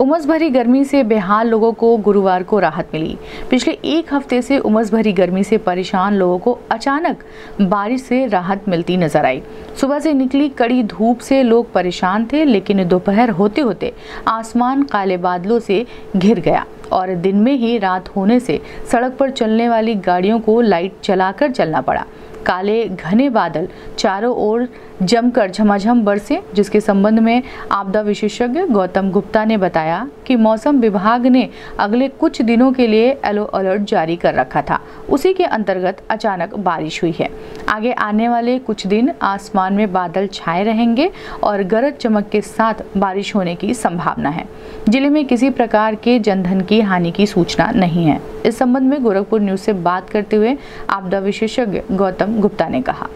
उमस भरी गर्मी से बेहाल लोगों को गुरुवार को राहत मिली। पिछले एक हफ़्ते से उमस भरी गर्मी से परेशान लोगों को अचानक बारिश से राहत मिलती नज़र आई। सुबह से निकली कड़ी धूप से लोग परेशान थे, लेकिन दोपहर होते होते आसमान काले बादलों से घिर गया और दिन में ही रात होने से सड़क पर चलने वाली गाड़ियों को लाइट जलाकर चलना पड़ा। काले घने बादल चारों ओर जमकर झमाझम बरसे, जिसके संबंध में आपदा विशेषज्ञ गौतम गुप्ता ने बताया कि मौसम विभाग ने अगले कुछ दिनों के लिए येलो अलर्ट जारी कर रखा था। उसी के अंतर्गत अचानक बारिश हुई है। आगे आने वाले कुछ दिन आसमान में बादल छाए रहेंगे और गरज चमक के साथ बारिश होने की संभावना है। ज़िले में किसी प्रकार के जनधन की हानि की सूचना नहीं है। इस संबंध में गोरखपुर न्यूज़ से बात करते हुए आपदा विशेषज्ञ गौतम गुप्ता ने कहा।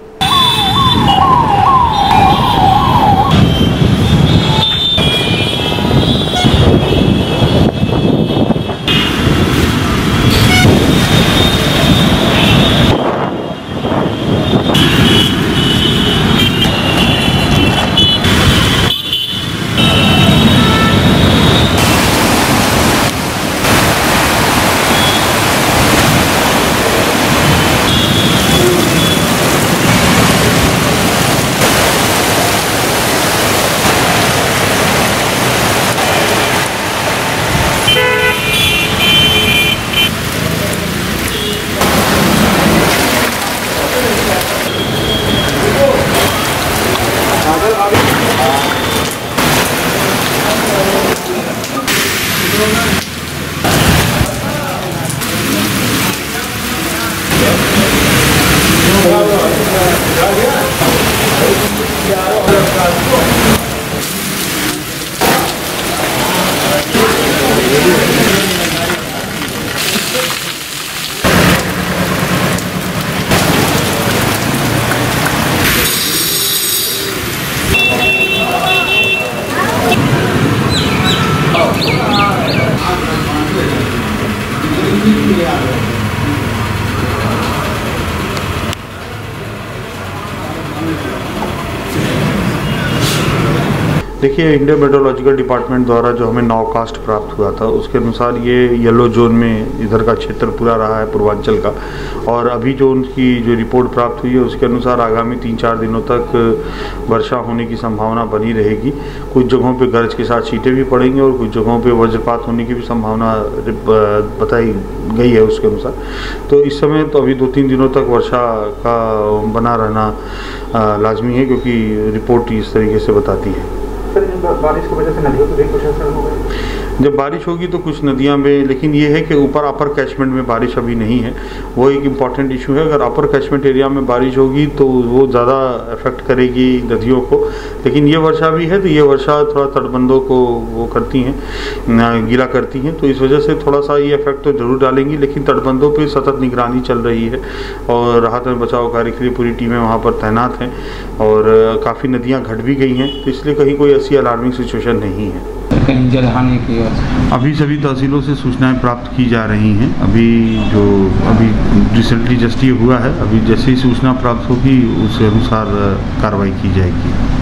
Yeah. के लिए आ गए देखिए इंडियन मेट्रोलॉजिकल डिपार्टमेंट द्वारा जो हमें नावकास्ट प्राप्त हुआ था, उसके अनुसार ये येलो जोन में इधर का क्षेत्र पूरा रहा है, पूर्वांचल का। और अभी जो उनकी जो रिपोर्ट प्राप्त हुई है, उसके अनुसार आगामी तीन चार दिनों तक वर्षा होने की संभावना बनी रहेगी। कुछ जगहों पर गरज के साथ छींटे भी पड़ेंगी और कुछ जगहों पर वज्रपात होने की भी संभावना बताई गई है उसके अनुसार। तो इस समय तो अभी दो तीन दिनों तक वर्षा का बना रहना लाजमी है, क्योंकि रिपोर्ट इस तरीके से बताती है। सर बारिश की वजह से नदियों को भी कुछ असर होगा जब बारिश होगी तो कुछ नदियाँ में, लेकिन ये है कि ऊपर अपर कैचमेंट में बारिश अभी नहीं है। वो एक इंपॉर्टेंट इशू है। अगर अपर कैचमेंट एरिया में बारिश होगी तो वो ज़्यादा इफ़ेक्ट करेगी नदियों को। लेकिन ये वर्षा भी है तो ये वर्षा थोड़ा तटबंधों को वो करती हैं गीला करती हैं। तो इस वजह से थोड़ा सा ये इफ़ेक्ट तो ज़रूर डालेंगी, लेकिन तटबंधों पर सतत निगरानी चल रही है और राहत में बचाव कार्य के लिए पूरी टीमें वहाँ पर तैनात हैं और काफ़ी नदियाँ घट भी गई हैं। तो इसलिए कहीं कोई ऐसी अलार्मिंग सिचुएशन नहीं है। जलहानि की अभी सभी तहसीलों से सूचनाएँ प्राप्त की जा रही हैं। अभी जो, अभी रिसेंटली जस्ट ये हुआ है। अभी जैसे ही सूचना प्राप्त होगी, उस अनुसार कार्रवाई की जाएगी।